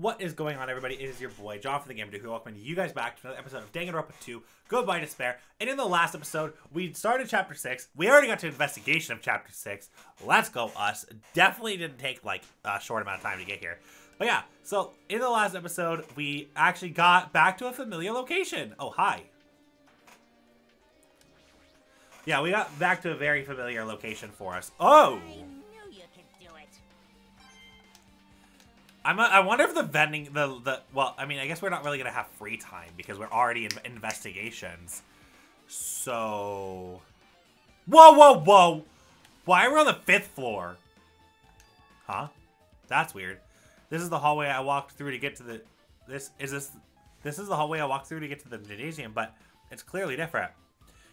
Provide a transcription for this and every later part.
What is going on, everybody? It is your boy, John from the GamerDuo, who welcoming you guys back to another episode of Danganronpa 2, Goodbye Despair. And in the last episode, we started Chapter 6. We already got to investigation of Chapter 6. Let's go, us. Definitely didn't take, like, a short amount of time to get here. But yeah, so in the last episode, we actually got back to a familiar location. Oh, hi. Yeah, we got back to a very familiar location for us. Oh! I'm a, I wonder if the vending the the well, I mean, I guess we're not really gonna have free time because we're already in investigations. So, whoa, whoa, whoa! Why are we on the fifth floor? Huh? That's weird. This is the hallway I walked through to get to the. This is this. This is the hallway I walked through to get to the gymnasium, but it's clearly different.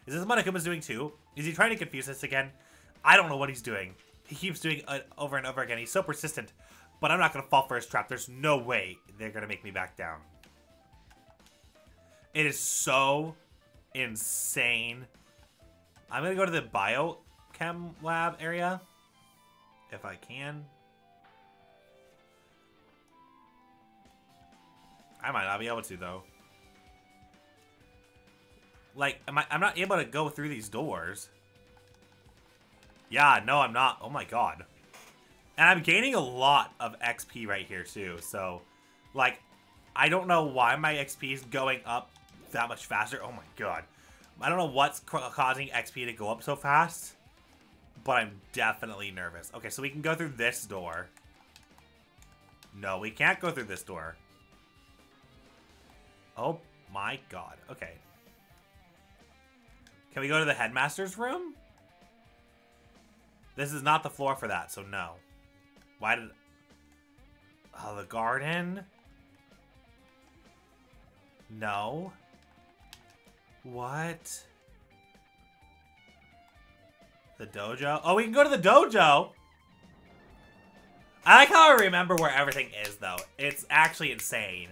Is this what Akuma's doing too? Is he trying to confuse us again? I don't know what he's doing. He keeps doing it over and over again. He's so persistent. But I'm not going to fall for his trap. There's no way they're going to make me back down. It is so insane. I'm going to go to the biochem lab area. If I can. I might not be able to, though. Like, am I, I'm not able to go through these doors. Yeah, no, I'm not. Oh my god. And I'm gaining a lot of XP right here, too. So, like, I don't know why my XP is going up that much faster. Oh my god. I don't know what's causing XP to go up so fast. But I'm definitely nervous. Okay, so we can go through this door. No, we can't go through this door. Oh my god. Okay. Can we go to the headmaster's room? This is not the floor for that, so no. Why did... Oh, the garden? No. What? The dojo? Oh, we can go to the dojo! I like how I remember where everything is, though. It's actually insane.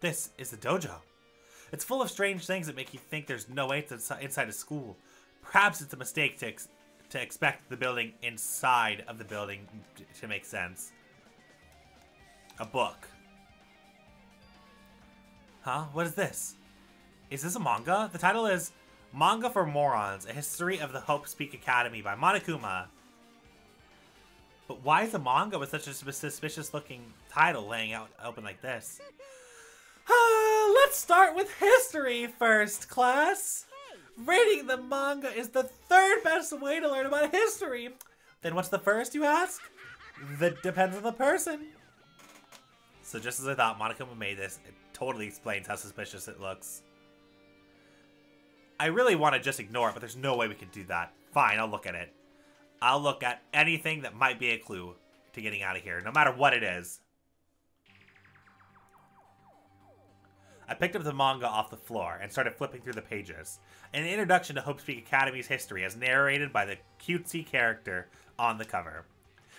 This is the dojo. It's full of strange things that make you think there's no way it's inside a school. Perhaps it's a mistake to to expect the building inside of the building to make sense. A book. Huh? What is this? Is this a manga? The title is Manga for Morons, A History of the Hope's Peak Academy by Monokuma. But why is a manga with such a suspicious looking title laying out open like this? Uh, let's start with history first, class. Reading the manga is the third best way to learn about history. Then what's the first, you ask? That depends on the person. So just as I thought, Monica made this, it totally explains how suspicious it looks. I really want to just ignore it, but there's no way we can do that. Fine, I'll look at it. I'll look at anything that might be a clue to getting out of here, no matter what it is. I picked up the manga off the floor and started flipping through the pages. An introduction to Hope's Peak Academy's history as narrated by the cutesy character on the cover.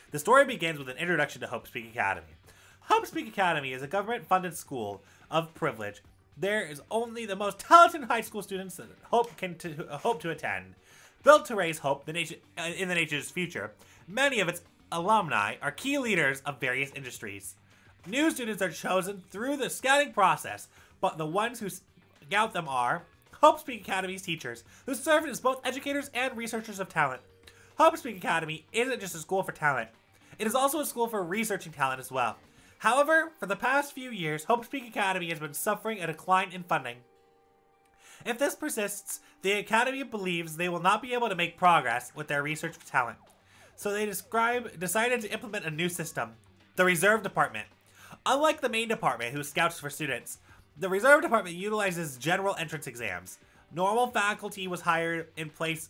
The story begins with an introduction to Hope's Peak Academy. Hope's Peak Academy is a government-funded school of privilege. There is only the most talented high school students that Hope can to, hope to attend. Built to raise hope the nation, uh, in the nation's future, many of its alumni are key leaders of various industries. New students are chosen through the scouting process, but the ones who scout them are Hope's Peak Academy's teachers, who serve as both educators and researchers of talent. Hope's Peak Academy isn't just a school for talent, it is also a school for researching talent as well. However, for the past few years, Hope's Peak Academy has been suffering a decline in funding. If this persists, the Academy believes they will not be able to make progress with their research for talent. So they describe, decided to implement a new system, the Reserve Department. Unlike the main department, who scouts for students, the Reserve Department utilizes general entrance exams. Normal faculty was hired in place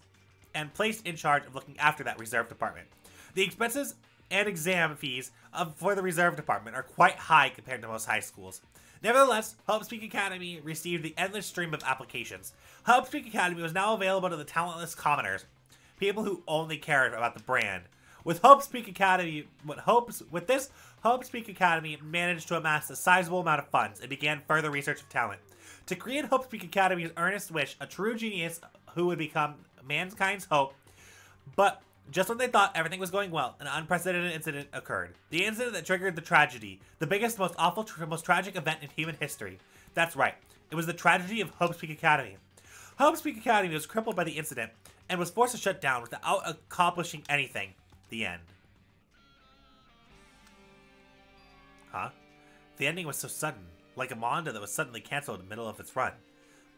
and placed in charge of looking after that Reserve Department. The expenses and exam fees of, for the Reserve Department are quite high compared to most high schools. Nevertheless, Hope's Peak Academy received the endless stream of applications. Hope's Peak Academy was now available to the talentless commoners, people who only cared about the brand. With Hope's Peak Academy, what hopes with this, Hope's Peak Academy managed to amass a sizable amount of funds and began further research of talent. To create Hope's Peak Academy's earnest wish, a true genius who would become mankind's hope, but Just when they thought everything was going well, an unprecedented incident occurred. The incident that triggered the tragedy, the biggest, most awful, most tragic event in human history. That's right. It was the tragedy of Hope's Peak Academy. Hope's Peak Academy was crippled by the incident and was forced to shut down without accomplishing anything. The end. Huh? The ending was so sudden, like a manga that was suddenly cancelled in the middle of its run.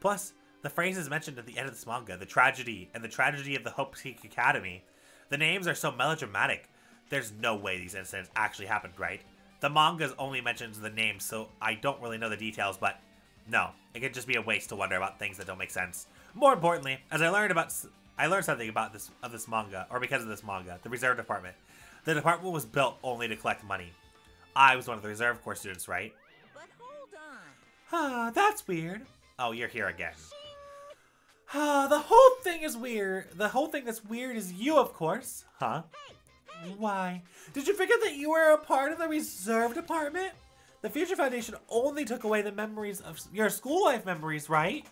Plus, the phrases mentioned at the end of this manga, the tragedy and the tragedy of the Hope's Peak Academy, the names are so melodramatic. There's no way these incidents actually happened, right? The manga only mentions the names, so I don't really know the details, but no, it could just be a waste to wonder about things that don't make sense. More importantly, as I learned about, I learned something about this of this manga, or because of this manga, the reserve department. The department was built only to collect money. I was one of the reserve corps students, right? But hold on. Ah, that's weird. Oh, you're here again. Ah, the whole thing is weird. The whole thing that's weird is you, of course. Huh? Why? Did you forget that you were a part of the reserve department? The Future Foundation only took away the memories of your school life memories, right?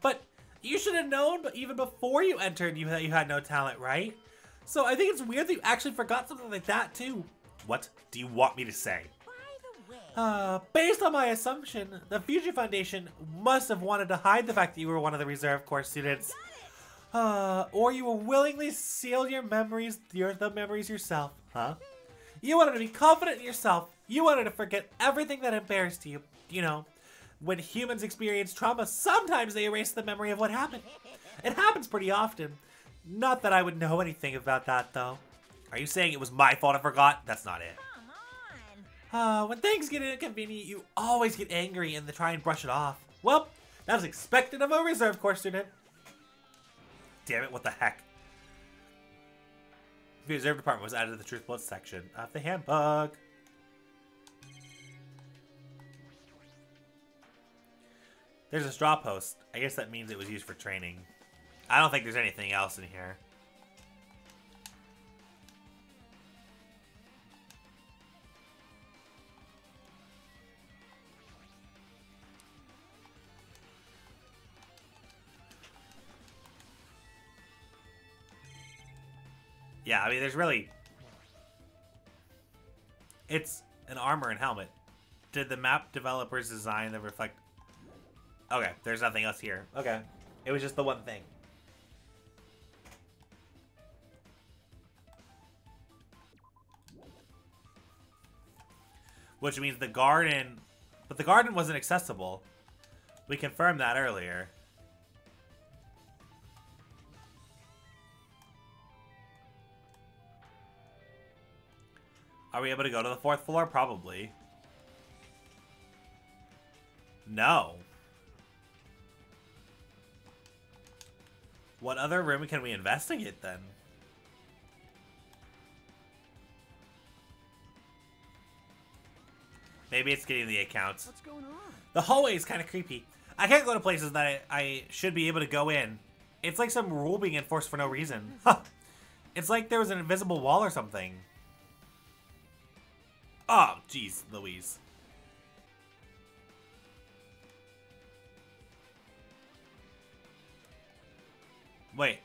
But you should have known but even before you entered you that you had no talent, right? So I think it's weird that you actually forgot something like that too. What do you want me to say? By the way, Uh, based on my assumption, the Future Foundation must have wanted to hide the fact that you were one of the reserve corps students. Uh, or you will willingly seal your memories, your the memories yourself, huh? You wanted to be confident in yourself. You wanted to forget everything that embarrassed you. You know, when humans experience trauma, sometimes they erase the memory of what happened. It happens pretty often. Not that I would know anything about that, though. Are you saying it was my fault I forgot? That's not it. Uh, when things get inconvenient, you always get angry and then try and brush it off. Well, that was expected of a reserve course student. Damn it, what the heck? The reserve department was added to the truth bullets section of the handbook. There's a straw post. I guess that means it was used for training. I don't think there's anything else in here. Yeah, I mean, there's really... It's an armor and helmet. Did the map developers design the reflect... Okay, there's nothing else here. Okay. It was just the one thing. Which means the garden... But the garden wasn't accessible. We confirmed that earlier. Are we able to go to the fourth floor? Probably. No. What other room can we investigate then? Maybe it's getting the accounts. What's going on? The hallway is kind of creepy. I can't go to places that I, I should be able to go in. It's like some rule being enforced for no reason. Huh. It's like there was an invisible wall or something. Oh, jeez, Louise. Wait.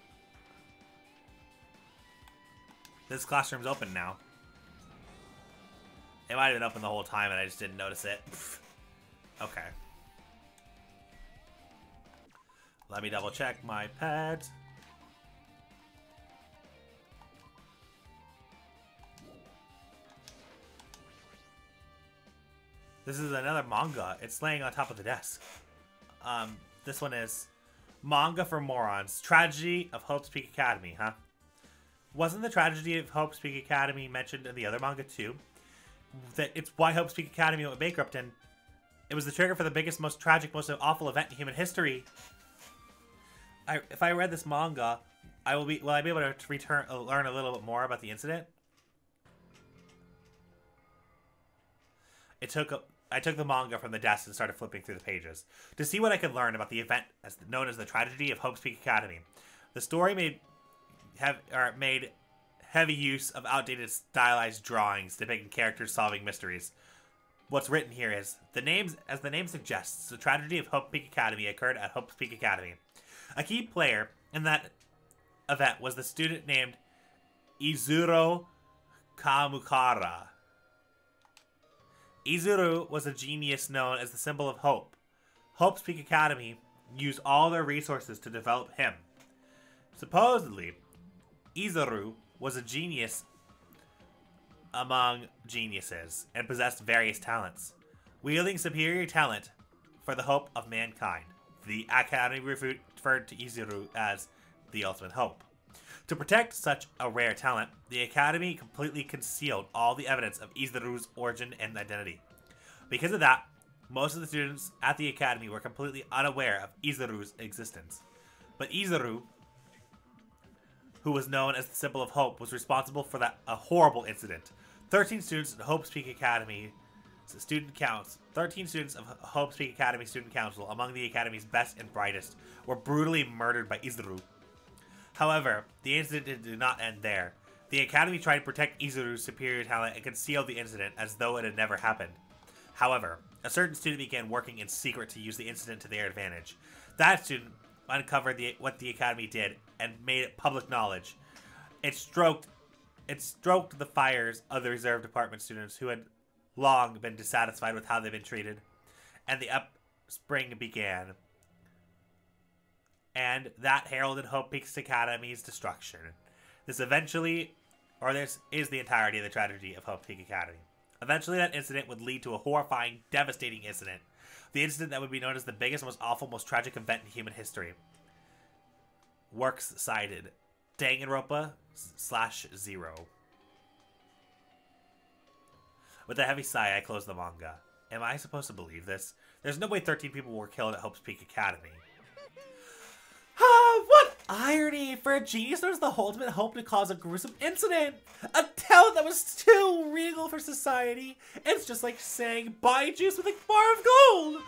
This classroom's open now. It might have been open the whole time and I just didn't notice it. okay. Let me double check my pad. This is another manga. It's laying on top of the desk. Um, this one is Manga for Morons. Tragedy of Hope's Peak Academy, huh? Wasn't the tragedy of Hope's Peak Academy mentioned in the other manga too? That it's why Hope's Peak Academy went bankrupt and it was the trigger for the biggest, most tragic, most awful event in human history. I, if I read this manga, I will be will I be able to return uh, learn a little bit more about the incident? It took I took the manga from the desk and started flipping through the pages to see what I could learn about the event as known as the tragedy of Hope's Peak Academy. The story made have or made heavy use of outdated stylized drawings depicting characters solving mysteries. What's written here is the names, as the name suggests, the tragedy of Hope Peak Academy occurred at Hope Peak Academy. A key player in that event was the student named Izuru Kamukura. Izuru was a genius known as the symbol of hope. Hope's Peak Academy used all their resources to develop him. Supposedly, Izuru was a genius among geniuses and possessed various talents. Wielding superior talent for the hope of mankind, the Academy referred to Izuru as the ultimate hope. To protect such a rare talent, the Academy completely concealed all the evidence of Izuru's origin and identity. Because of that, most of the students at the Academy were completely unaware of Izuru's existence. But Izuru, who was known as the symbol of hope, was responsible for that a horrible incident. 13 students at Hope's Peak Academy student counts 13 students of Hope's Peak Academy Student Council, among the Academy's best and brightest, were brutally murdered by Izuru. However, the incident did not end there. The Academy tried to protect Izuru's superior talent and concealed the incident as though it had never happened. However, a certain student began working in secret to use the incident to their advantage. That student uncovered the, what the Academy did and made it public knowledge. It stroked it stroked the fires of the reserve department students who had long been dissatisfied with how they've been treated, and the upspring began. And that heralded Hope Peaks Academy's destruction. This eventually, or this is the entirety of the tragedy of Hope Peak Academy. Eventually, that incident would lead to a horrifying, devastating incident. The incident that would be known as the biggest, most awful, most tragic event in human history. Works cited Danganronpa slash zero. With a heavy sigh, I close the manga. Am I supposed to believe this? There's no way 13 people were killed at Hope's Peak Academy. Irony! For a genius, there's the ultimate hope to cause a gruesome incident! A talent that was too regal for society! It's just like saying, buy juice with a bar of gold!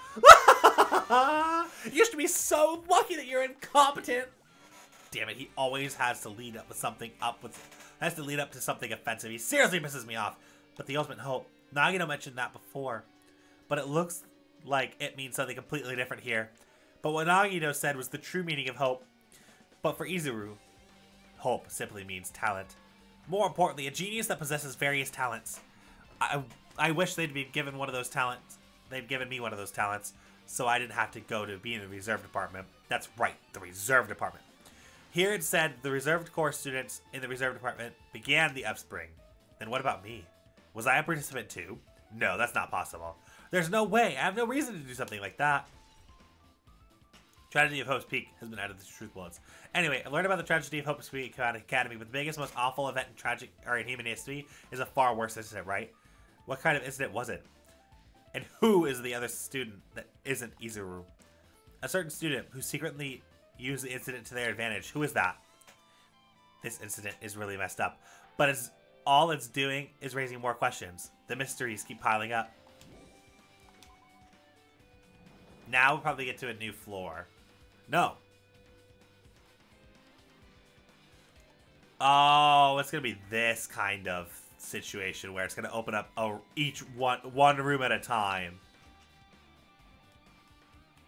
you should be so lucky that you're incompetent! Damn it, he always has to lead up with something up with has to lead up to something offensive. He seriously pisses me off. But the ultimate hope, Nagito mentioned that before, but it looks like it means something completely different here. But what Nagito said was the true meaning of hope. But for Izuru, hope simply means talent. More importantly, a genius that possesses various talents. I, I wish they'd be given one of those talents. They'd given me one of those talents, so I didn't have to go to be in the reserve department. That's right, the reserve department. Here it said the reserved course students in the reserve department began the upspring. Then what about me? Was I a participant too? No, that's not possible. There's no way. I have no reason to do something like that. Tragedy of Hope's Peak has been added to the Truth Bullets. Anyway, I learned about the tragedy of Hope's Peak Academy, but the biggest, most awful event in tragic or in human history is a far worse incident, right? What kind of incident was it? And who is the other student that isn't Izuru? A certain student who secretly used the incident to their advantage. Who is that? This incident is really messed up. But it's all it's doing is raising more questions. The mysteries keep piling up. Now we'll probably get to a new floor. No. Oh, it's going to be this kind of situation where it's going to open up a, each one, one room at a time.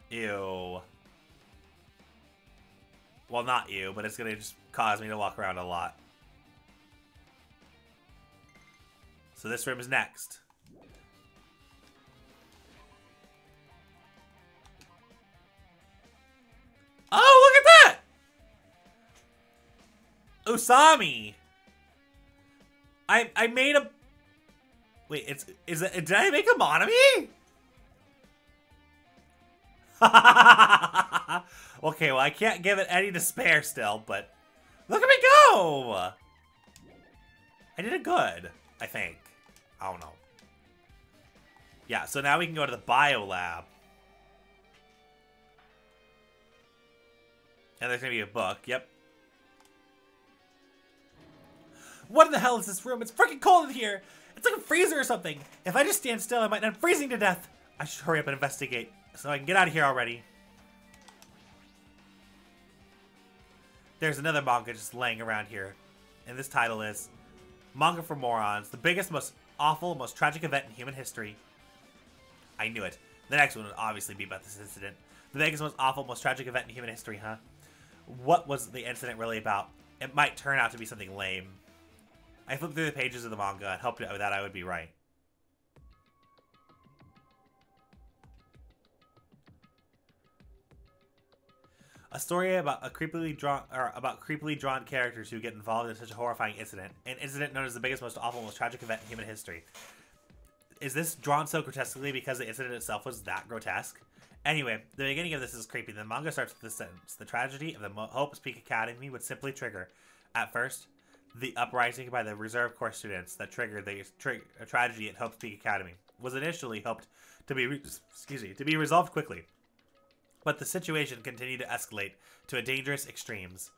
Ew. Well, not you, but it's going to just cause me to walk around a lot. So this room is next. Usami! I I made a Wait, it's is it did I make a Monomi? okay, well I can't give it any despair still, but look at me go! I did it good, I think. I don't know. Yeah, so now we can go to the bio lab. And there's gonna be a book, yep. What in the hell is this room? It's freaking cold in here! It's like a freezer or something! If I just stand still, I might end up freezing to death! I should hurry up and investigate, so I can get out of here already. There's another manga just laying around here. And this title is Manga for Morons, the biggest, most awful, most tragic event in human history. I knew it. The next one would obviously be about this incident. The biggest, most awful, most tragic event in human history, huh? What was the incident really about? It might turn out to be something lame. I flipped through the pages of the manga and hoped that I would be right. A story about a creepily drawn or about creepily drawn characters who get involved in such a horrifying incident, an incident known as the biggest, most awful, most tragic event in human history. Is this drawn so grotesquely because the incident itself was that grotesque? Anyway, the beginning of this is creepy. The manga starts with this sentence: "The tragedy of the Mo- Hope's Peak Academy would simply trigger, at first, the uprising by the reserve corps students that triggered the tragedy at Hope's Peak Academy was initially hoped to be re- excuse me to be resolved quickly, but the situation continued to escalate to a dangerous extremes.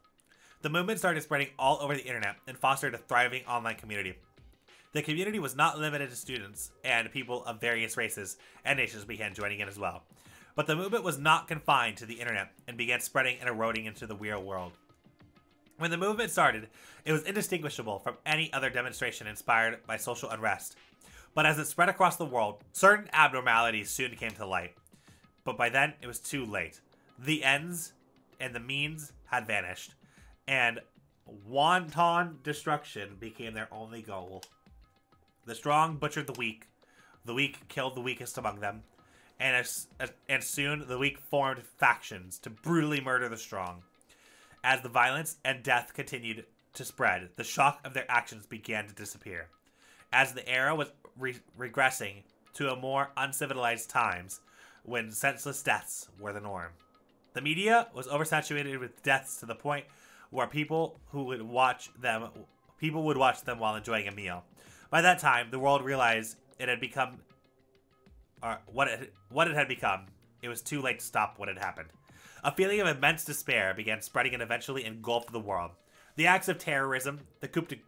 The movement started spreading all over the internet and fostered a thriving online community. The community was not limited to students, and people of various races and nations began joining in as well. But the movement was not confined to the internet and began spreading and eroding into the real world. When the movement started, it was indistinguishable from any other demonstration inspired by social unrest. But as it spread across the world, certain abnormalities soon came to light. But by then, it was too late. The ends and the means had vanished, and wanton destruction became their only goal. The strong butchered the weak, the weak killed the weakest among them, and as, as, and soon the weak formed factions to brutally murder the strong. As the violence and death continued to spread, the shock of their actions began to disappear. As the era was re- regressing to a more uncivilized times when senseless deaths were the norm. The media was oversaturated with deaths to the point where people who would watch them people would watch them while enjoying a meal. By that time, the world realized it had become or what it what it had become. It was too late to stop what had happened. A feeling of immense despair began spreading and eventually engulfed the world. The acts of terrorism, the coup, de,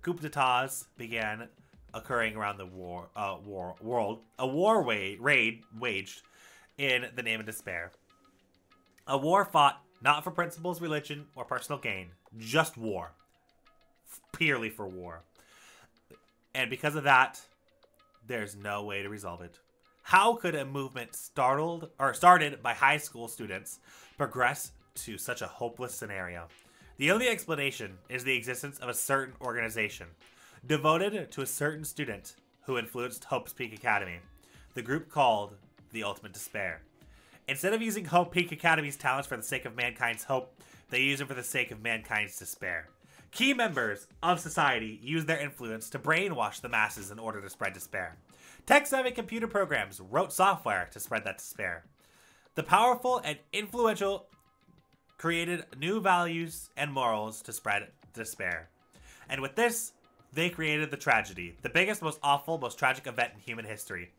coup d'etats began occurring around the war, uh, war world. A war wa- raid waged in the name of despair. A war fought not for principles, religion, or personal gain, just war. Purely for war. And because of that, there's no way to resolve it. How could a movement startled or started by high school students progress to such a hopeless scenario? The only explanation is the existence of a certain organization devoted to a certain student who influenced Hope's Peak Academy, the group called the Ultimate Despair. Instead of using Hope Peak Academy's talents for the sake of mankind's hope, they use it for the sake of mankind's despair. Key members of society use their influence to brainwash the masses in order to spread despair. Tech savvy computer programs wrote software to spread that despair. The powerful and influential created new values and morals to spread despair. And with this, they created the tragedy, the biggest, most awful, most tragic event in human history.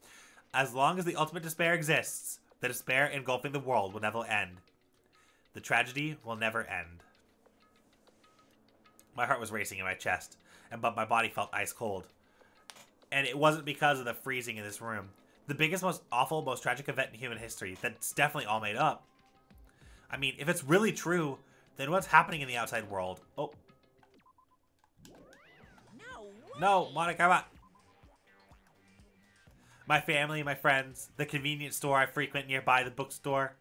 As long as the ultimate despair exists, the despair engulfing the world will never end. The tragedy will never end. My heart was racing in my chest, and but my body felt ice cold. And it wasn't because of the freezing in this room. The biggest, most awful, most tragic event in human history that's definitely all made up. I mean, if it's really true, then what's happening in the outside world? Oh, No way. no, Monica, come on. My family, my friends, the convenience store I frequent nearby the bookstore,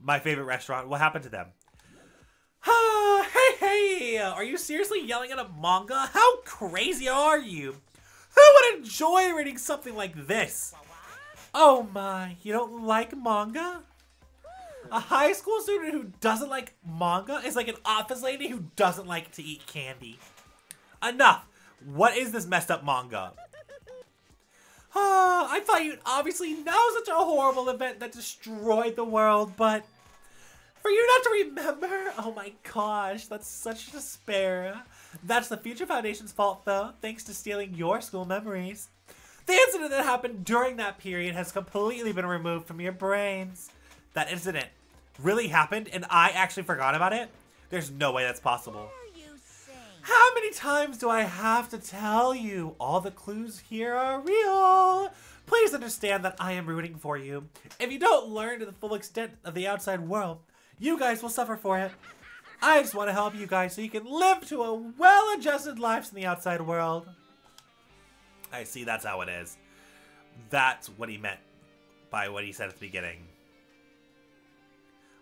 my favorite restaurant. What happened to them? Hey, hey! Are you seriously yelling at a manga? How crazy are you? Who would enjoy reading something like this? Oh my, you don't like manga? A high school student who doesn't like manga is like an office lady who doesn't like to eat candy. Enough! What is this messed up manga? Ah, I thought you'd obviously know such a horrible event that destroyed the world, but for you not to remember? Oh my gosh, that's such despair. That's the Future Foundation's fault, though, thanks to stealing your school memories. The incident that happened during that period has completely been removed from your brains. That incident really happened, and I actually forgot about it? There's no way that's possible. What are you saying? How many times do I have to tell you? All the clues here are real. Please understand that I am rooting for you. If you don't learn to the full extent of the outside world, you guys will suffer for it. I just want to help you guys so you can live to a well-adjusted life in the outside world. I see that's how it is. That's what he meant by what he said at the beginning.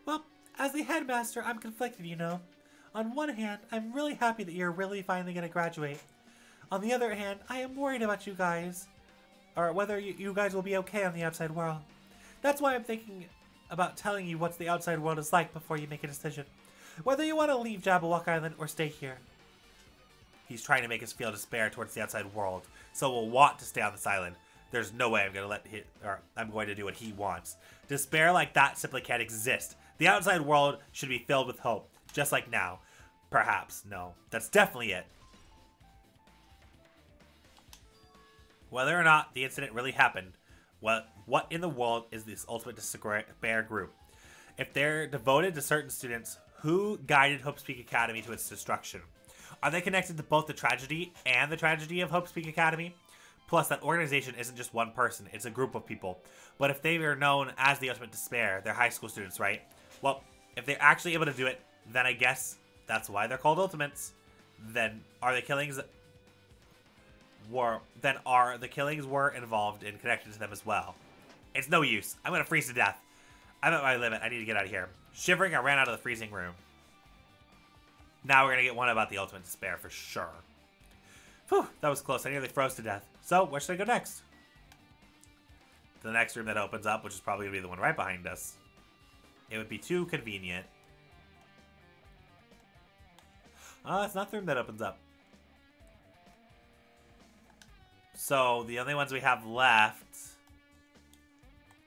Well, as the headmaster, I'm conflicted, you know. On one hand, I'm really happy that you're really finally going to graduate. On the other hand, I am worried about you guys. Or whether you, you guys will be okay on the outside world. That's why I'm thinking about telling you what the outside world is like before you make a decision. Whether you want to leave Jabberwock Island or stay here. He's trying to make us feel despair towards the outside world, so we'll want to stay on this island. There's no way I'm going to let him, or I'm going to do what he wants. Despair like that simply can't exist. The outside world should be filled with hope, just like now. Perhaps. No. That's definitely it. Whether or not the incident really happened, what what in the world is this ultimate despair group? If they're devoted to certain students, who guided Hope's Peak Academy to its destruction? Are they connected to both the tragedy and the tragedy of Hope's Peak Academy? Plus, that organization isn't just one person, it's a group of people. But if they are known as the Ultimate Despair, they're high school students, right? Well, if they're actually able to do it, then I guess that's why they're called Ultimates. Then are the killings were then are the killings were involved and connected to them as well? It's no use. I'm gonna freeze to death. I'm at my limit. I need to get out of here. Shivering, I ran out of the freezing room. Now we're gonna get one about the ultimate despair for sure. Whew, that was close. I nearly froze to death. So, where should I go next? To the next room that opens up, which is probably gonna be the one right behind us. It would be too convenient. Oh, it's not the room that opens up. So, the only ones we have left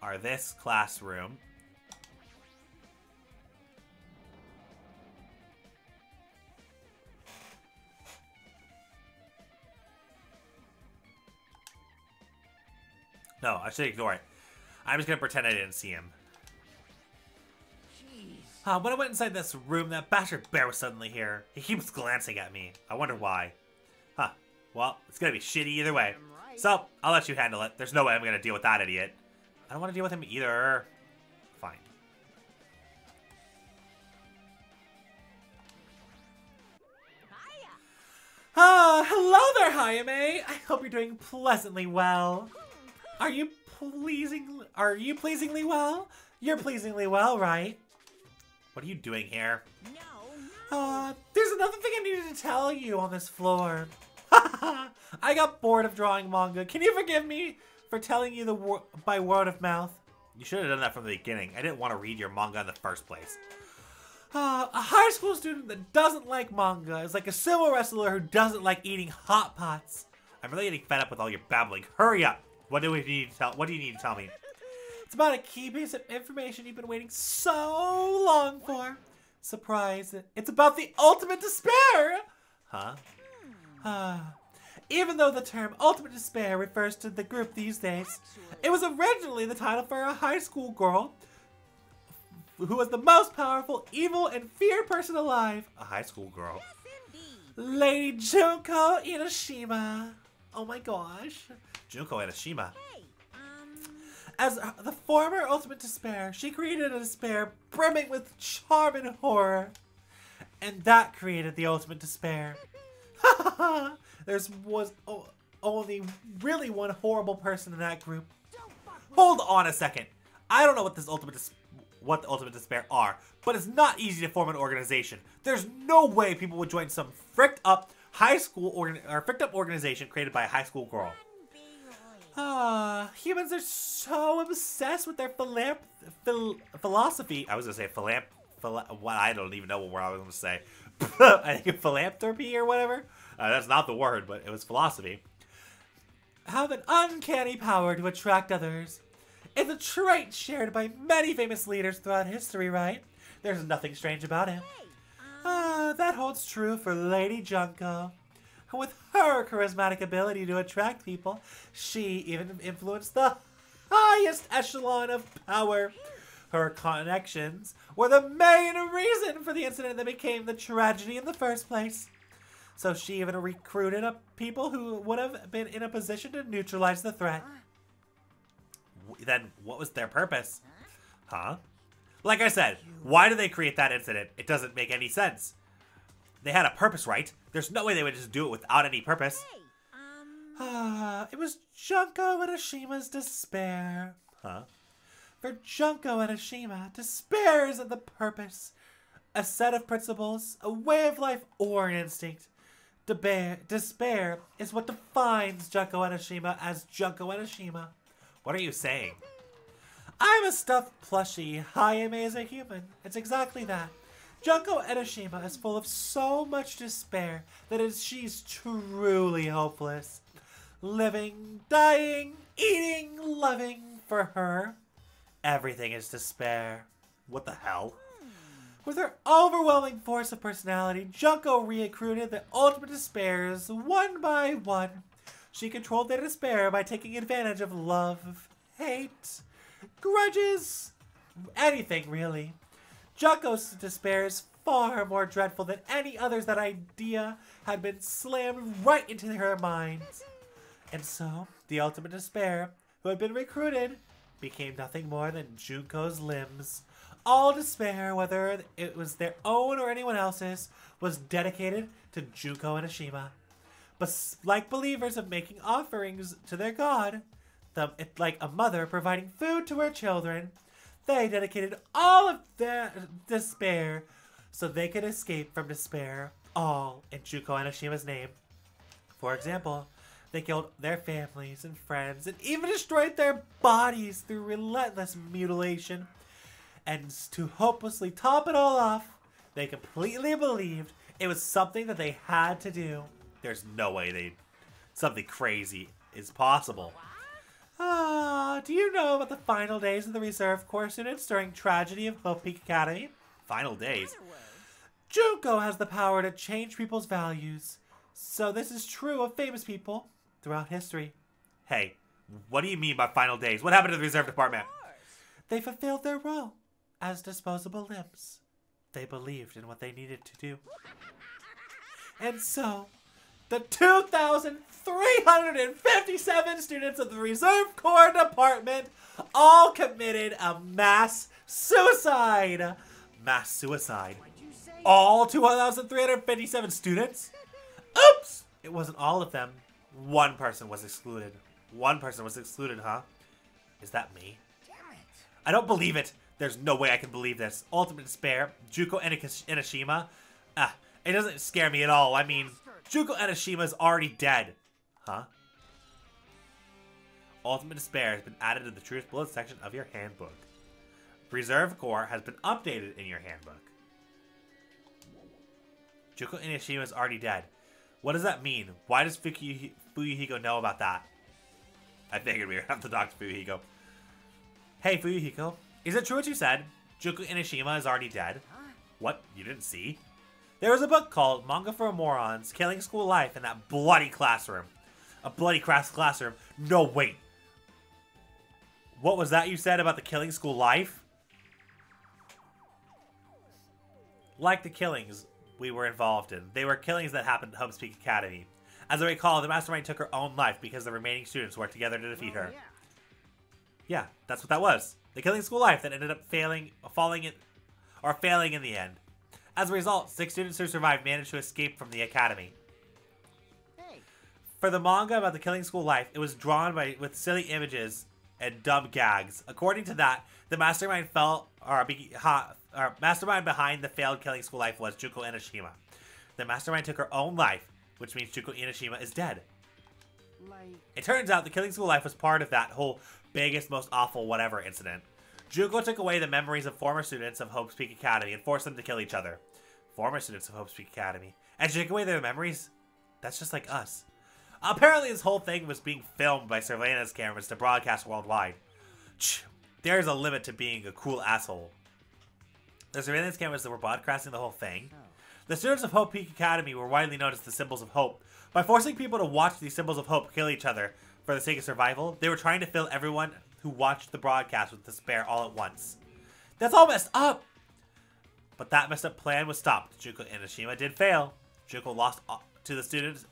are this classroom. No, I should ignore it. I'm just gonna pretend I didn't see him. Uh, when I went inside this room, that bastard bear was suddenly here. He keeps glancing at me. I wonder why. Huh. Well, it's gonna be shitty either way. So, I'll let you handle it. There's no way I'm gonna deal with that idiot. I don't want to deal with him either. Fine. Ah, hello there, Hajime. I hope you're doing pleasantly well. Are you pleasing? Are you pleasingly well? You're pleasingly well, right? What are you doing here? No, Uh, there's another thing I needed to tell you on this floor. I got bored of drawing manga. Can you forgive me for telling you the wor by word of mouth? You should have done that from the beginning. I didn't want to read your manga in the first place. Uh, a high school student that doesn't like manga is like a sumo wrestler who doesn't like eating hot pots. I'm really getting fed up with all your babbling. Hurry up! What do we need to tell? What do you need to tell me? It's about a key piece of information you've been waiting so long for. Surprise! It's about the ultimate despair. Huh? Ah. Even though the term ultimate despair refers to the group these days, it was originally the title for a high school girl who was the most powerful, evil, and feared person alive. A high school girl. indeed. Lady Junko Enoshima. Oh my gosh. Junko Enoshima. Hey, um, As the former Ultimate Despair, she created a despair brimming with charm and horror. And that created the Ultimate Despair. There's was o- only really one horrible person in that group. don't fuck with Hold on a second. I don't know what this Ultimate what the Ultimate Despair are, but it's not easy to form an organization. There's no way people would join some fricked up high school or fricked up organization created by a high school girl. Ah, humans are so obsessed with their philanth- phil- philosophy. I was gonna say philanth- phila- what I don't even know what word I was gonna say. I think philanthropy or whatever. Uh, that's not the word, but it was philosophy. Have an uncanny power to attract others. It's a trait shared by many famous leaders throughout history, right? There's nothing strange about it. Um, Ah, that holds true for Lady Junko. With her charismatic ability to attract people, she even influenced the highest echelon of power. Her connections were the main reason for the incident that became the tragedy in the first place. So she even recruited up people who would have been in a position to neutralize the threat. Then what was their purpose? Huh? Like I said, why do they create that incident? It doesn't make any sense. They had a purpose, right? There's no way they would just do it without any purpose. hey, um, Ah, it was Junko Enoshima's despair. Huh? For Junko Enoshima, despair isn't the purpose. A set of principles, a way of life, or an instinct. Despair, despair is what defines Junko Enoshima as Junko Enoshima. What are you saying? I'm a stuffed plushie. Hajime is a human. It's exactly that. Junko Enoshima is full of so much despair that is, she's truly hopeless. Living, dying, eating, loving for her. Everything is despair. What the hell? With her overwhelming force of personality, Junko recruited the ultimate despairs one by one. She controlled their despair by taking advantage of love, hate, grudges, anything really. Junko's despair is far more dreadful than any others that idea had been slammed right into her minds. And so, the ultimate despair, who had been recruited, became nothing more than Junko's limbs. All despair, whether it was their own or anyone else's, was dedicated to Junko Enoshima. But s- like believers of making offerings to their god, the, it, like a mother providing food to her children, they dedicated all of their despair so they could escape from despair, all in Junko Enoshima's name. For example, they killed their families and friends and even destroyed their bodies through relentless mutilation. And to hopelessly top it all off, they completely believed it was something that they had to do. There's no way they something crazy is possible. Ah, do you know about the final days of the reserve corps students during tragedy of Hope Peak Academy? Final days. Junko has the power to change people's values. So this is true of famous people throughout history. Hey, what do you mean by final days? What happened to the reserve department? They fulfilled their role as disposable limbs. They believed in what they needed to do. And so, the 2,357 students of the Reserve Corps Department all committed a mass suicide. Mass suicide. All 2,357 students? Oops! It wasn't all of them. One person was excluded. One person was excluded, huh? Is that me? I don't believe it. There's no way I can believe this. Ultimate despair. Juko Enoshima. Ah, it doesn't scare me at all. I mean, Juko Enoshima is already dead. Huh? Ultimate despair has been added to the Truth Bullet section of your handbook. Reserve Corps has been updated in your handbook. Juko Enoshima is already dead. What does that mean? Why does Fuyuhiko know about that? I figured we were have to talk to Fuyuhiko. Hey, Fuyuhiko, is it true what you said? Juku Enoshima is already dead. What? You didn't see? There was a book called Manga for Morons, Killing School Life in that bloody classroom. A bloody crass classroom. No, wait. What was that you said about the Killing School Life? Like the killings we were involved in, they were killings that happened at Hope's Peak Academy. As I recall, the mastermind took her own life because the remaining students worked together to defeat oh, her. Yeah, that's what that was. The Killing School Life that ended up failing, falling in, or failing in the end. As a result, six students who survived managed to escape from the academy. Hey, For the manga about the Killing School Life, it was drawn by with silly images and dumb gags. According to that, the mastermind fell, or, be, ha, or mastermind behind the failed Killing School Life was Juko Enoshima. The mastermind took her own life, which means Juko Enoshima is dead. like, It turns out the Killing School Life was part of that whole biggest, most awful whatever incident. Juko took away the memories of former students of Hope's Peak Academy and forced them to kill each other. Former students of Hope's Peak Academy. And took away their memories? That's just like us. Apparently, this whole thing was being filmed by surveillance cameras to broadcast worldwide. There's a limit to being a cool asshole. The surveillance cameras that were broadcasting the whole thing. Oh. The students of Hope Peak Academy were widely known as the symbols of hope. By forcing people to watch these symbols of hope kill each other for the sake of survival, they were trying to fill everyone who watched the broadcast with despair all at once. That's all messed up! But that messed up plan was stopped. Juko Enoshima did fail. Juko lost to the students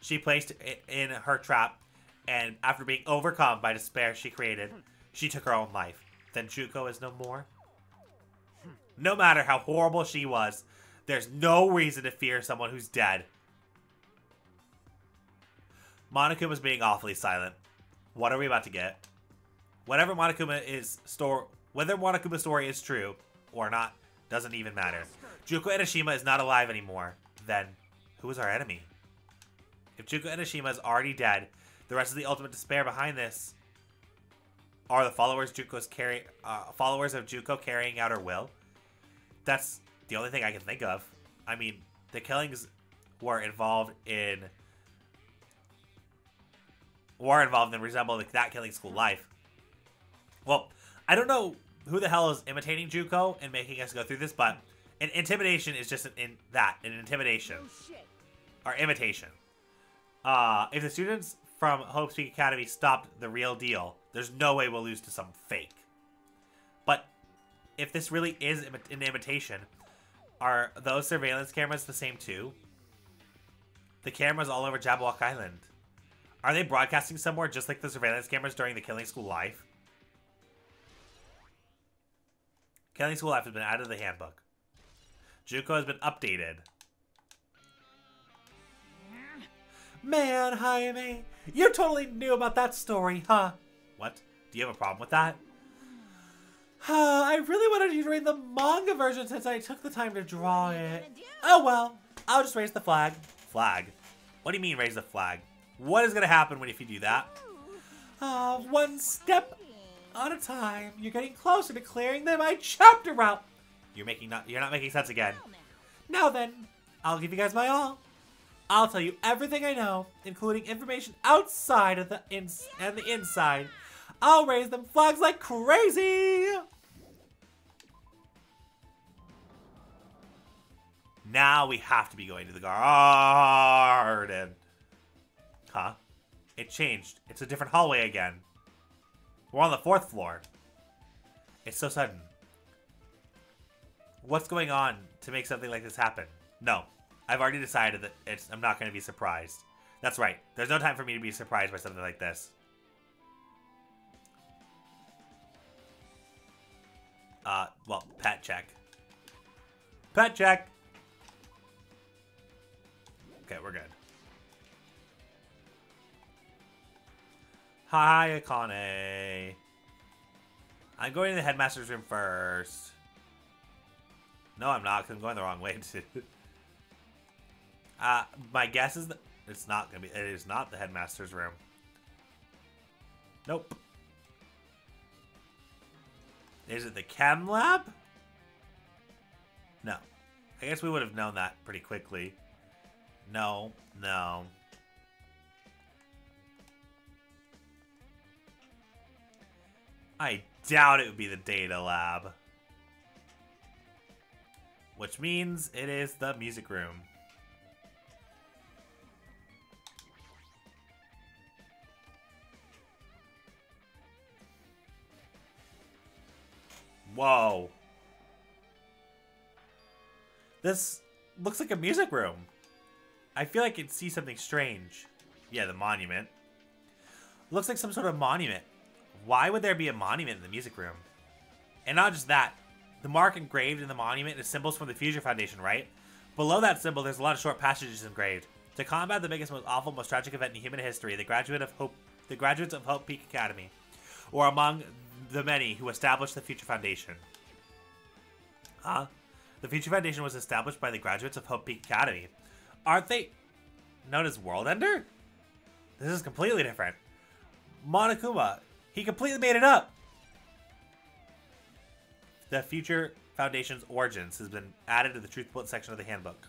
she placed in her trap, and after being overcome by despair she created, she took her own life. Then Juko is no more. No matter how horrible she was, there's no reason to fear someone who's dead. Monica was being awfully silent. What are we about to get? Whatever Monokuma is store whether Monokuma's story is true or not doesn't even matter. Juko Enoshima is not alive anymore. Then Who is our enemy? If Juko Enoshima is already dead, the rest of the ultimate despair behind this are the followers Juko's carry uh, followers of Juko carrying out her will. That's the only thing I can think of. I mean, the killings were involved in were involved in resemble that killing school life. Well, I don't know who the hell is imitating Junko and making us go through this, but an intimidation is just an, in that an intimidation or imitation. Uh, if the students from Hope's Peak Academy stopped the real deal, there's no way we'll lose to some fake. But if this really is imi- an imitation, are those surveillance cameras the same too? The cameras all over Jabberwock Island. Are they broadcasting somewhere just like the surveillance cameras during the Killing School Life? Killing School Life has been added to the handbook. Junko has been updated. Man, Hajime, you totally knew about that story, huh? What? Do you have a problem with that? Uh, I really wanted you to read the manga version since I took the time to draw it. Oh well, I'll just raise the flag. Flag? What do you mean raise the flag? What is gonna happen when if you do that? Uh, one step at a time. You're getting closer to clearing the my chapter route. You're making not you're not making sense again. Now then, I'll give you guys my all. I'll tell you everything I know, including information outside of the ins and the inside. I'll raise them flags like crazy. Now we have to be going to the garden. Huh? It changed. It's a different hallway again. We're on the fourth floor. It's so sudden. What's going on to make something like this happen? No. I've already decided that it's, I'm not going to be surprised. That's right. There's no time for me to be surprised by something like this. Uh, well, pet check. Pet check! Okay, we're good. Hi, Akane. I'm going to the headmaster's room first. No, I'm not, because I'm going the wrong way. uh, my guess is that it's not going to be... It is not the headmaster's room. Nope. Is it the chem lab? No. I guess we would have known that pretty quickly. No, no. I doubt it would be the data lab. Which means it is the music room. Whoa. This looks like a music room. I feel like I can see something strange. Yeah, the monument. Looks like some sort of monument. Why would there be a monument in the music room? And not just that, the mark engraved in the monument is symbols from the Future Foundation, right? Below that symbol, there's a lot of short passages engraved. To combat the biggest, most awful, most tragic event in human history, the graduate of Hope, the graduates of Hope Peak Academy, were among the many who established the Future Foundation. Huh? The Future Foundation was established by the graduates of Hope Peak Academy. Aren't they known as World Ender? This is completely different. Monokuma, he completely made it up. The Future Foundation's origins has been added to the Truth Bullet section of the handbook.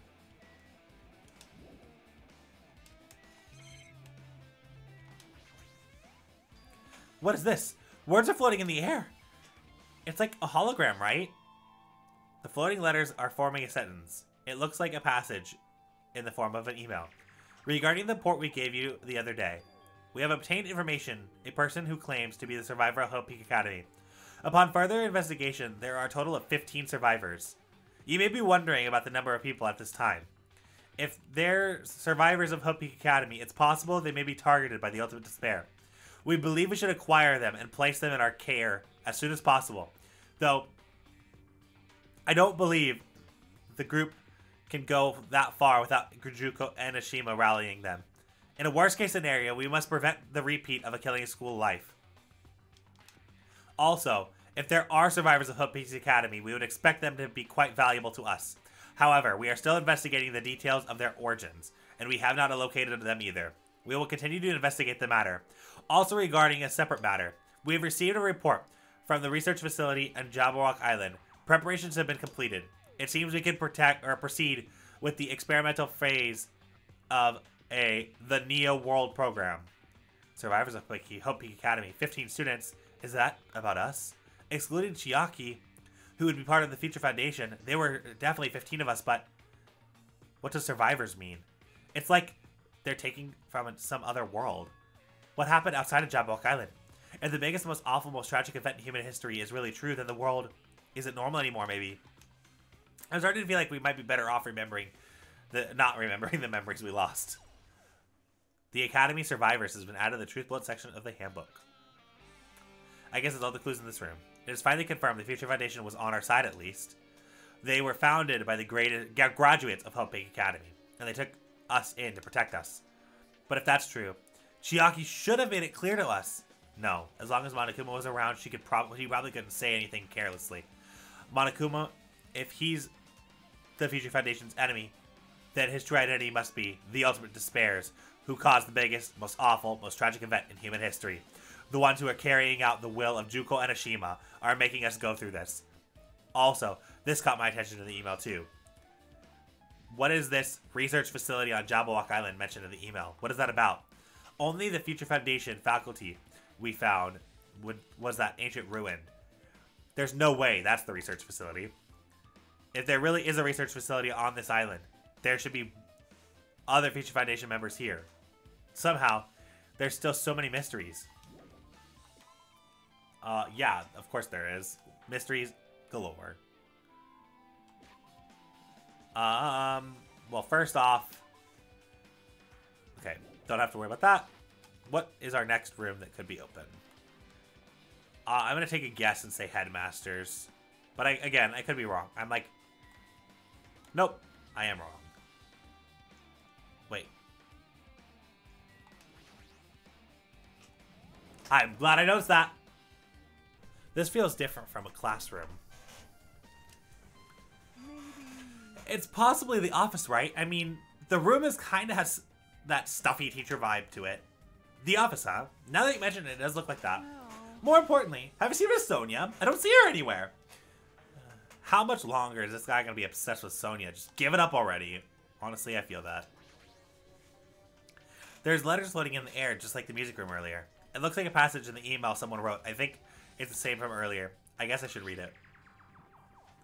What is this? Words are floating in the air. It's like a hologram, right? The floating letters are forming a sentence. It looks like a passage in the form of an email. Regarding the port we gave you the other day, we have obtained information a person who claims to be the survivor of Hope Peak Academy. Upon further investigation, there are a total of 15 survivors. You may be wondering about the number of people at this time. If they're survivors of Hope Peak Academy, it's possible they may be targeted by the Ultimate Despair. We believe we should acquire them and place them in our care as soon as possible. Though, I don't believe the group can go that far without Junko Enoshima rallying them. In a worst case scenario, we must prevent the repeat of a killing school life. Also, if there are survivors of Hope Peak Academy, we would expect them to be quite valuable to us. However, we are still investigating the details of their origins, and we have not located them either. We will continue to investigate the matter. Also, regarding a separate matter, we have received a report from the research facility on Jabberwock Island. Preparations have been completed. It seems we can protect or proceed with the experimental phase of a the Neo World program. Survivors of Hope Peak Academy, 15 students. Is that about us? Excluding Chiaki, who would be part of the Future Foundation, there were definitely 15 of us, but what does survivors mean? It's like they're taking from some other world. What happened outside of Jabberwock Island? If the biggest, most awful, most tragic event in human history is really true, then the world isn't normal anymore, maybe. I'm starting to feel like we might be better off remembering the not remembering the memories we lost. The Academy Survivors has been added to the Truth Bullet section of the handbook. I guess it's all the clues in this room. It is finally confirmed the Future Foundation was on our side at least. They were founded by the greatest graduates of Hope Peak Academy, and they took us in to protect us. But if that's true, Chiaki should have made it clear to us. No, as long as Monokuma was around, she could probably he probably couldn't say anything carelessly. Monokuma, if he's the Future Foundation's enemy, then his true identity must be the Ultimate Despairs, who caused the biggest, most awful, most tragic event in human history. The ones who are carrying out the will of Junko Enoshima are making us go through this. Also, this caught my attention in the email too. What is this research facility on Jabberwock Island mentioned in the email? What is that about? Only the Future Foundation faculty we found would, was that ancient ruin. There's no way that's the research facility. If there really is a research facility on this island, there should be other Future Foundation members here. Somehow, there's still so many mysteries. Uh, yeah, of course there is. Mysteries galore. Um, well, first off, okay, don't have to worry about that. What is our next room that could be open? Uh, I'm gonna take a guess and say headmasters, but I, again, I could be wrong. I'm like, nope, I am wrong. Wait. I'm glad I noticed that. This feels different from a classroom. It's possibly the office, right? I mean, the room is kind of has that stuffy teacher vibe to it. The office, huh? Now that you mention it, it does look like that. More importantly, have you seen Miss Sonia? I don't see her anywhere. How much longer is this guy going to be obsessed with Sonia? Just give it up already. Honestly, I feel that. There's letters floating in the air, just like the music room earlier. It looks like a passage in the email someone wrote. I think it's the same from earlier. I guess I should read it.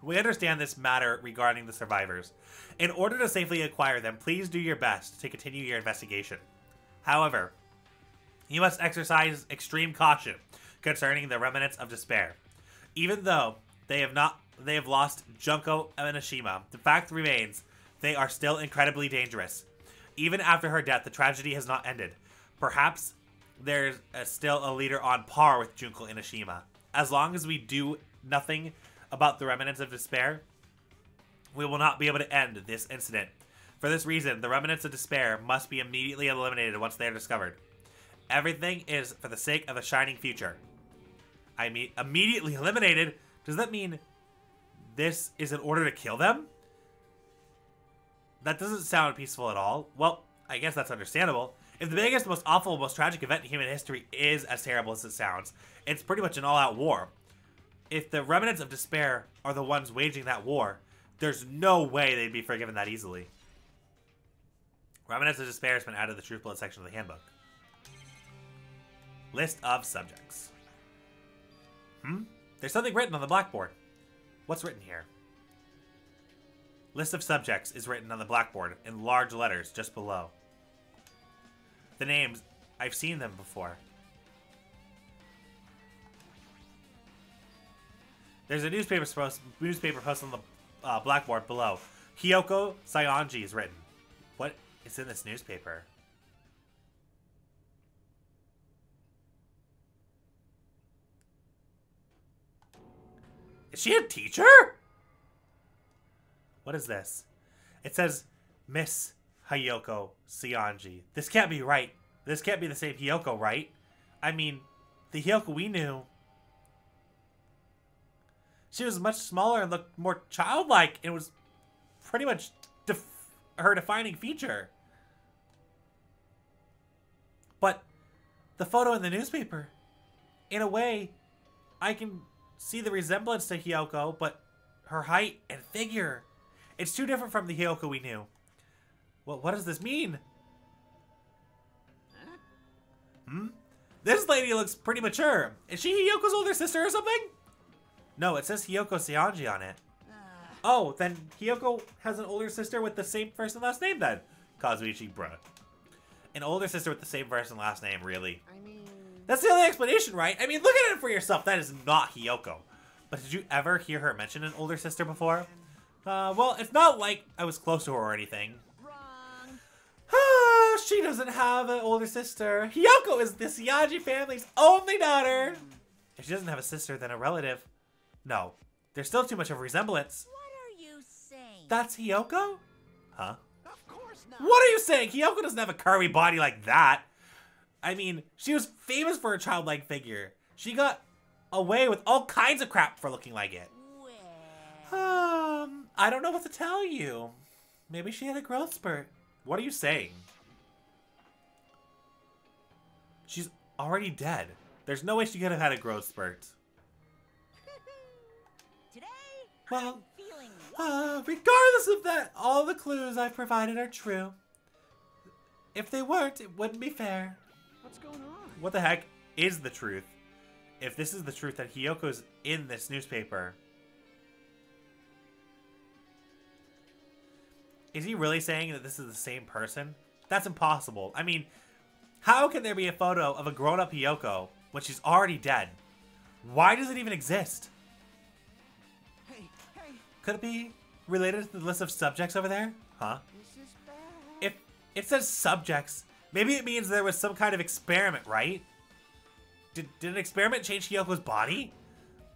We understand this matter regarding the survivors. In order to safely acquire them, please do your best to continue your investigation. However, you must exercise extreme caution concerning the remnants of despair. Even though they have not they have lost Junko Enoshima, the fact remains they are still incredibly dangerous. Even after her death, the tragedy has not ended. Perhaps there's still a leader on par with Junko Enoshima. As long as we do nothing about the remnants of despair, we will not be able to end this incident. For this reason, the remnants of despair must be immediately eliminated once they are discovered. Everything is for the sake of a shining future. I mean, immediately eliminated? Does that mean this is in order to kill them? That doesn't sound peaceful at all. Well, I guess that's understandable. If the biggest, most awful, most tragic event in human history is as terrible as it sounds, it's pretty much an all-out war. If the remnants of despair are the ones waging that war, there's no way they'd be forgiven that easily. Remnants of despair has been added to the Truth Bullet section of the handbook. List of subjects. Hmm? There's something written on the blackboard. What's written here? List of subjects is written on the blackboard in large letters just below. The names, I've seen them before. There's a newspaper post, newspaper post on the uh, blackboard below. Hiyoko Saionji is written. What is in this newspaper? Is she a teacher? What is this? It says Miss Hiyoko Saionji. This can't be right. This can't be the same Hiyoko, right? I mean, the Hiyoko we knew. She was much smaller and looked more childlike. It was pretty much def her defining feature. But the photo in the newspaper, in a way, I can see the resemblance to Hiyoko, but her height and figure, it's too different from the Hiyoko we knew. Well, what does this mean? Hmm? This lady looks pretty mature. Is she Hiyoko's older sister or something? No, it says Hiyoko Saionji on it. Oh, then Hiyoko has an older sister with the same first and last name then. Kazuichi, bruh. An older sister with the same first and last name, really. I mean, That's the only explanation, right? I mean, look at it for yourself. That is not Hiyoko. But did you ever hear her mention an older sister before? Uh, well, it's not like I was close to her or anything. Wrong. She doesn't have an older sister. Hiyoko is the Saionji family's only daughter. If she doesn't have a sister, then a relative. No, there's still too much of a resemblance. What are you saying? That's Hiyoko? Huh? Of course not. What are you saying? Hiyoko doesn't have a curvy body like that. I mean, she was famous for her childlike figure. She got away with all kinds of crap for looking like it. well, Um, I don't know what to tell you. Maybe she had a growth spurt. What are you saying? She's already dead. There's no way she could have had a growth spurt. today Well, uh, regardless of that, all the clues I've provided are true. If they weren't, it wouldn't be fair. What's going on? What the heck is the truth? If this is the truth that Hiyoko's in this newspaper, is he really saying that this is the same person? That's impossible. I mean, how can there be a photo of a grown-up Hiyoko when she's already dead? Why does it even exist? Hey, hey, Could it be related to the list of subjects over there? Huh? this is bad. If it says subjects, maybe it means there was some kind of experiment, right? Did, did an experiment change Hiyoko's body?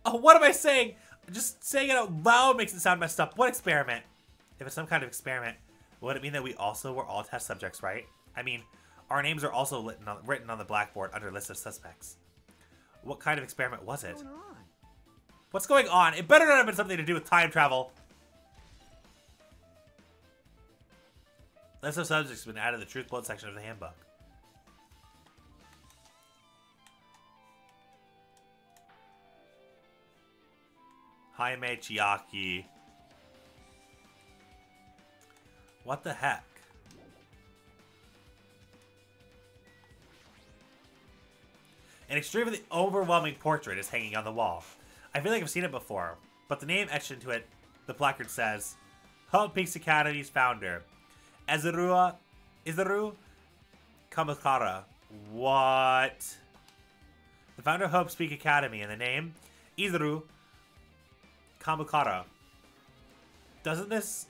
Oh, what am I saying? Just saying it out loud makes it sound messed up. What experiment? If it's some kind of experiment, would it mean that we also were all test subjects, right? I mean, our names are also written on, written on the blackboard under list of suspects. What kind of experiment was it? What's going on? What's going on? It better not have been something to do with time travel. List of subjects has been added to the truth bullet section of the handbook. Hajime Chiaki. What the heck? An extremely overwhelming portrait is hanging on the wall. I feel like I've seen it before, but the name etched into it, the placard says, Hope Peaks Academy's founder, Ezurua, Izuru Kamukura. What? The founder of Hope's Peak Academy, and the name, Izuru Kamukura. Doesn't this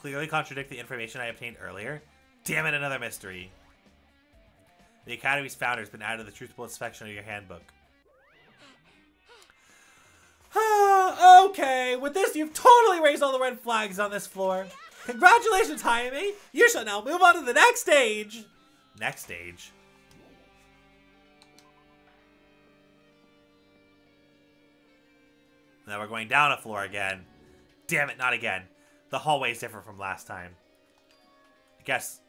clearly contradict the information I obtained earlier? Damn it, another mystery. The Academy's founder has been added to the truthful inspection of your handbook. okay, with this, you've totally raised all the red flags on this floor. Congratulations, Hajime! You shall now move on to the next stage! Next stage? Now we're going down a floor again. Damn it, not again. The hallway is different from last time. I guess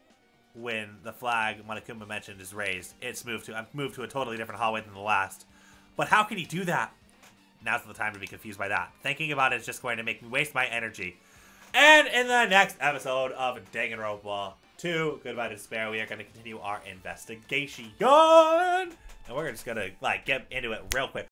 when the flag Monokuma mentioned is raised, it's moved to I've moved to a totally different hallway than the last. But how can he do that? Now's the time to be confused by that. Thinking about it is just going to make me waste my energy. And in the next episode of Danganronpa 2, Goodbye Despair, we are going to continue our investigation. And we're just going to like get into it real quick.